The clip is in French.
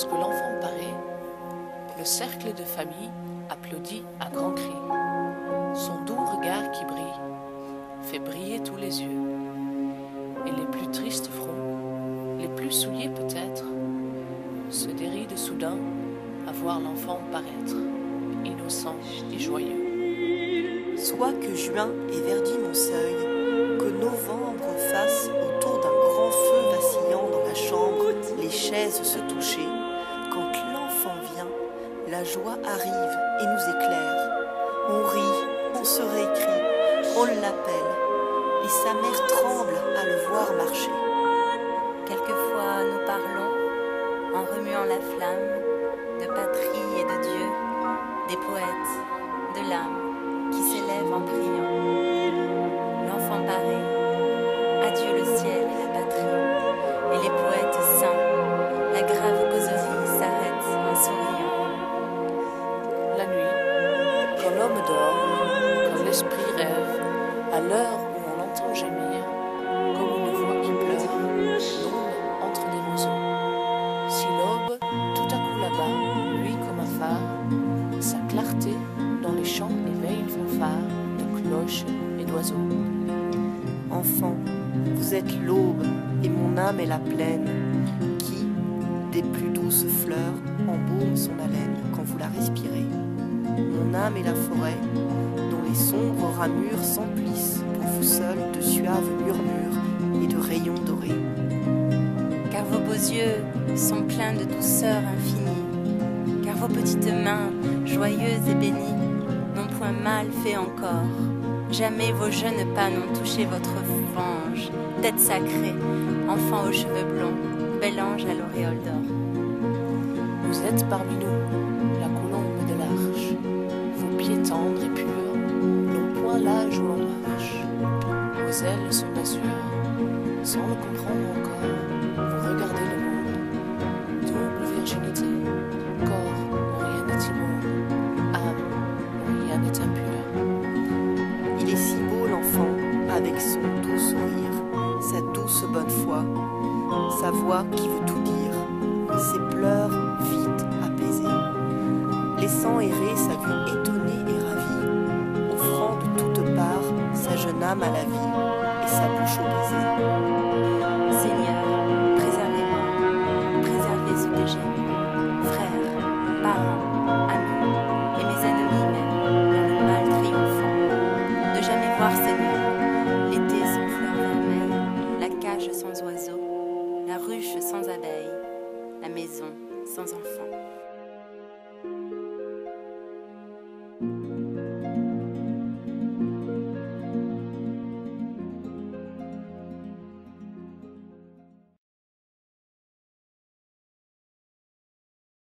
Lorsque l'enfant paraît, le cercle de famille applaudit à grands cris. Son doux regard qui brille fait briller tous les yeux. Et les plus tristes fronts, les plus souillés peut-être, se dérident soudain à voir l'enfant paraître, innocent et joyeux. Soit que juin ait verdi mon seuil, la joie arrive et nous éclaire. On rit, on se réécrit, on l'appelle, et sa mère tremble à le voir marcher. Quelquefois nous parlons, en remuant la flamme, de patrie et de Dieu, des poètes, de l'âme, qui s'élèvent en priant. L'heure où on l'entend gémir, comme une voix qui pleure, l'ombre entre des roseaux. Si l'aube, tout à coup là-bas, luit comme un phare, sa clarté dans les champs éveille une fanfare de cloches et d'oiseaux. Enfant, vous êtes l'aube et mon âme est la plaine qui, des plus douces fleurs, embaume son haleine quand vous la respirez. Mon âme est la forêt les sombres ramures s'emplissent pour vous seul de suaves murmures et de rayons dorés. Car vos beaux yeux sont pleins de douceur infinie, car vos petites mains, joyeuses et bénies, n'ont point mal fait encore. Jamais vos jeunes pas n'ont touché votre fange, tête sacrée, enfant aux cheveux blonds, bel ange à l'auréole d'or. Vous êtes parmi nous, l'on marche. Vos ailes sont d'azur, sans le comprendre encore, vous regardez le monde. Double virginité, corps rien n'est immonde, âme rien n'est impur. Il est si beau l'enfant, avec son doux sourire, sa douce bonne foi, sa voix qui veut tout dire, ses pleurs vite apaisés, laissant errer sa vue étonnée âme à la vie et sa bouche au baiser. Seigneur, préservez-moi, préservez ceux que j'aime, frères, parents, amis et mes ennemis même, dans le mal triomphant. de jamais voir, Seigneur, l'été sans fleurs vermeilles, la cage sans oiseaux, la ruche sans abeilles, la maison sans enfants.